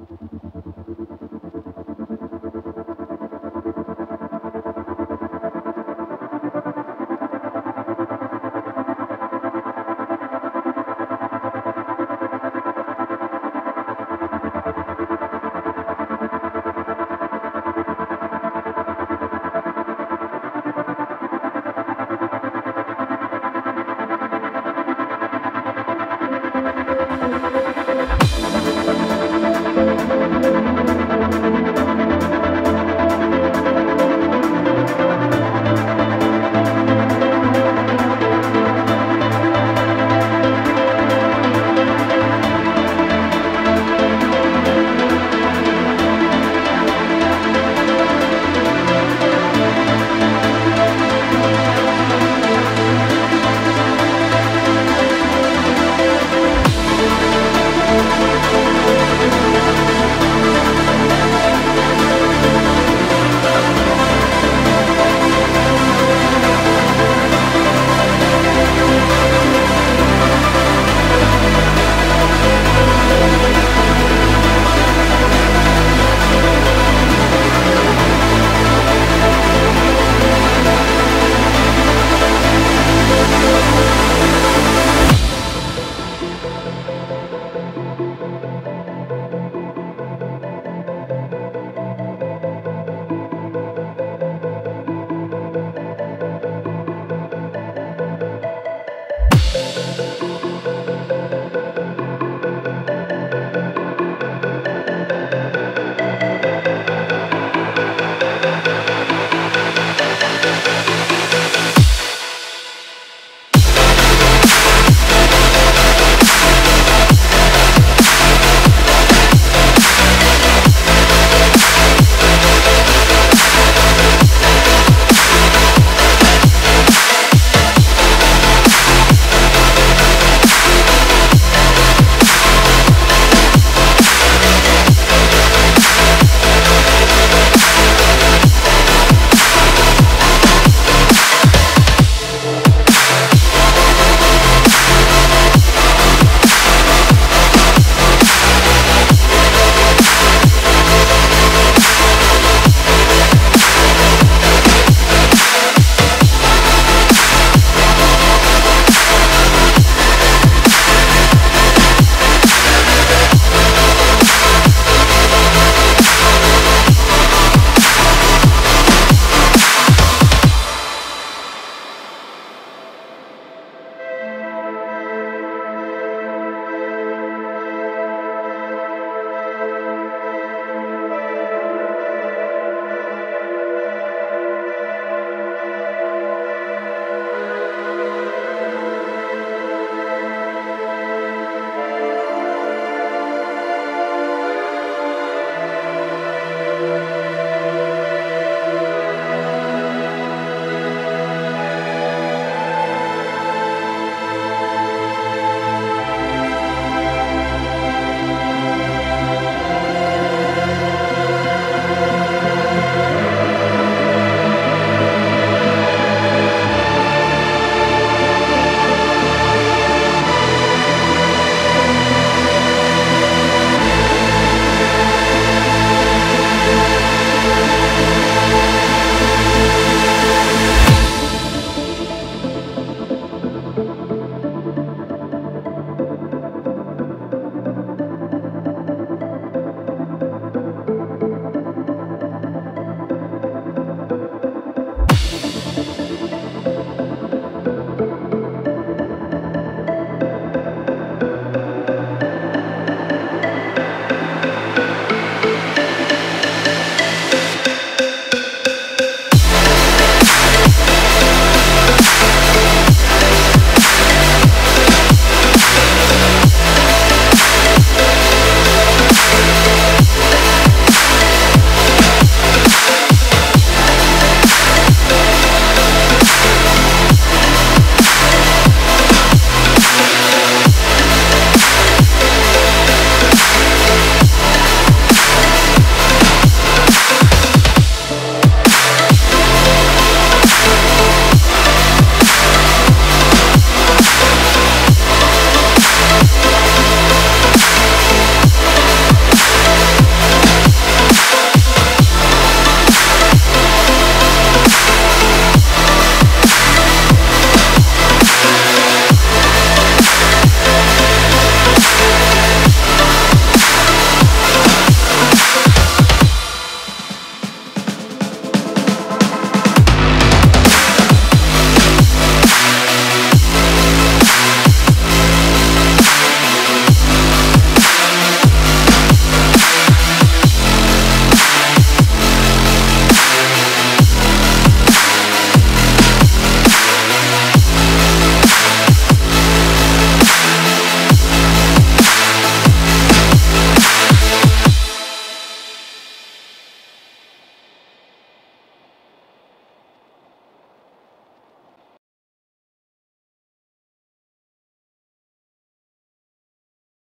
ありがとうございま。